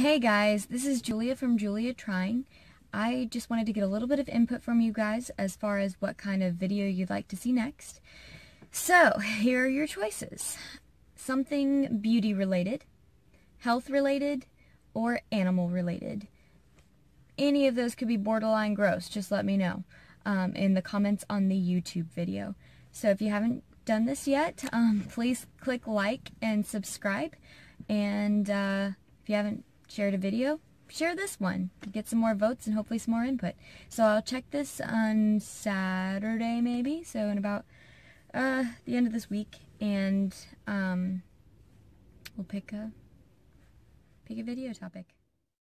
guys, this is Julia from Julia Trying. I just wanted to get a little bit of input from you guys as far as what kind of video you'd like to see next. So, here are your choices. Something beauty related, health related, or animal related. Any of those could be borderline gross, just let me know um, in the comments on the YouTube video. So if you haven't done this yet, um, please click like and subscribe. And uh, if you haven't shared a video, share this one. Get some more votes and hopefully some more input. So I'll check this on Saturday maybe, so in about uh, the end of this week. And um, we'll pick a, pick a video topic.